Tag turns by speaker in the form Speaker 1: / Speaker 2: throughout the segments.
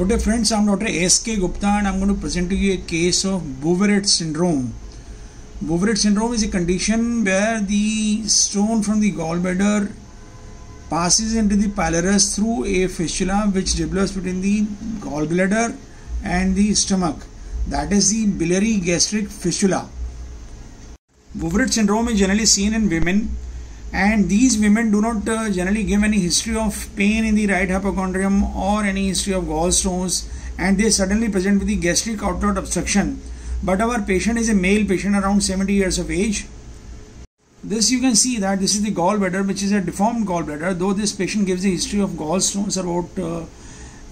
Speaker 1: Good day friends, I'm Dr. S.K. Gupta and I'm going to present to you a case of Bouveret syndrome. Bouveret syndrome is a condition where the stone from the gallbladder passes into the pylorus through a fistula which develops between the gallbladder and the stomach. That is the biliary gastric fistula. Bouveret syndrome is generally seen in women and these women do not uh, generally give any history of pain in the right hypochondrium or any history of gallstones and they suddenly present with the gastric outlet obstruction. But our patient is a male patient around 70 years of age. This you can see that this is the gallbladder which is a deformed gallbladder though this patient gives a history of gallstones about uh,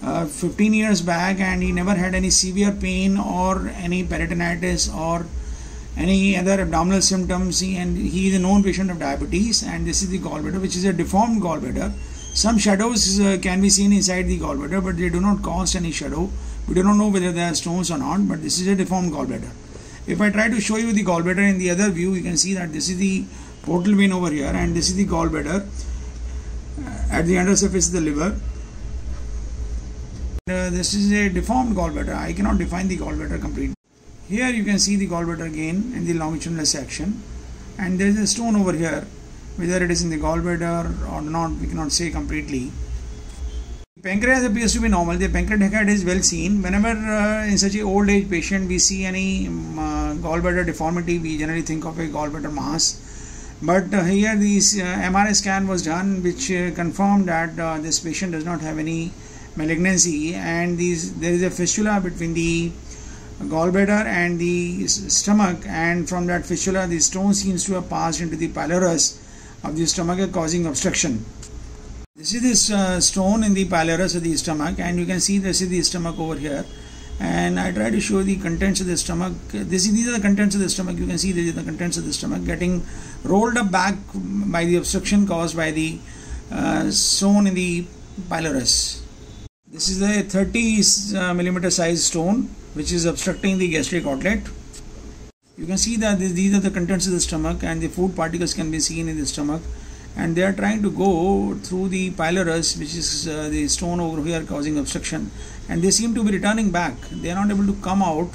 Speaker 1: uh, 15 years back and he never had any severe pain or any peritonitis or any other abdominal symptoms and he is a known patient of diabetes and this is the gallbladder which is a deformed gallbladder. Some shadows uh, can be seen inside the gallbladder but they do not cause any shadow. We do not know whether there are stones or not but this is a deformed gallbladder. If i try to show you the gallbladder in the other view you can see that this is the portal vein over here and this is the gallbladder at the undersurface of the liver. Uh, this is a deformed gallbladder. I cannot define the gallbladder completely here you can see the gallbladder again in the longitudinal section and there is a stone over here whether it is in the gallbladder or not we cannot say completely. Pancreas appears to be normal. The pancreatitis is well seen. Whenever uh, in such a old age patient we see any um, uh, gallbladder deformity we generally think of a gallbladder mass. But uh, here this uh, MRI scan was done which uh, confirmed that uh, this patient does not have any malignancy and these, there is a fistula between the gallbladder and the stomach and from that fistula the stone seems to have passed into the pylorus of the stomach causing obstruction. This is this uh, stone in the pylorus of the stomach and you can see this is the stomach over here and I try to show the contents of the stomach. This is, these are the contents of the stomach. You can see these are the contents of the stomach getting rolled up back by the obstruction caused by the uh, stone in the pylorus. This is a 30 uh, millimeter size stone which is obstructing the gastric outlet. You can see that this, these are the contents of the stomach and the food particles can be seen in the stomach and they are trying to go through the pylorus which is uh, the stone over here causing obstruction and they seem to be returning back. They are not able to come out.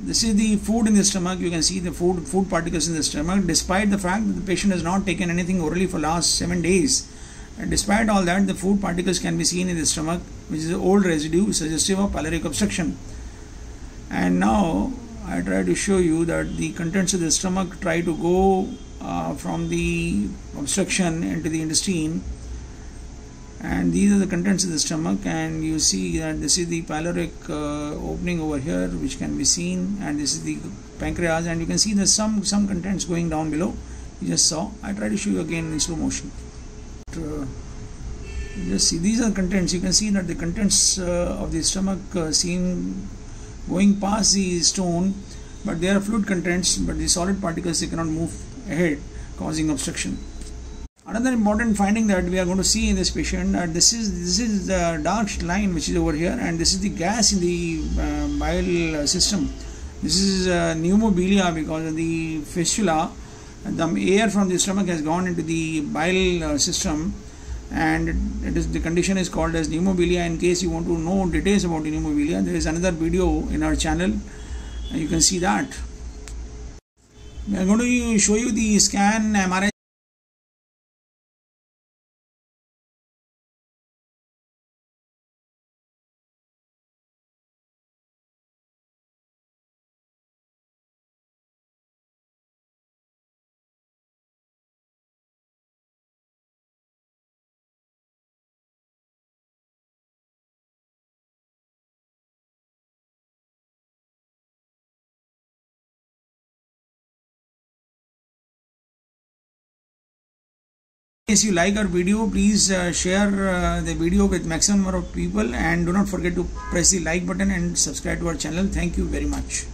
Speaker 1: This is the food in the stomach. You can see the food food particles in the stomach despite the fact that the patient has not taken anything orally for last 7 days and despite all that, the food particles can be seen in the stomach, which is old residue suggestive of pyloric obstruction. And now I try to show you that the contents of the stomach try to go uh, from the obstruction into the intestine. And these are the contents of the stomach, and you see that this is the pyloric uh, opening over here, which can be seen, and this is the pancreas, and you can see there's some some contents going down below. You just saw. I try to show you again in slow motion uh, just see these are contents. You can see that the contents uh, of the stomach uh, seem going past the stone but they are fluid contents but the solid particles they cannot move ahead causing obstruction. Another important finding that we are going to see in this patient that this is this is the dark line which is over here and this is the gas in the uh, bile system. This is uh, pneumobilia because of the fistula the air from the stomach has gone into the bile uh, system and it is the condition is called as pneumobilia. In case you want to know details about pneumobilia there is another video in our channel. You can see that. We are going to show you the scan mri case you like our video please uh, share uh, the video with maximum number of people and do not forget to press the like button and subscribe to our channel. Thank you very much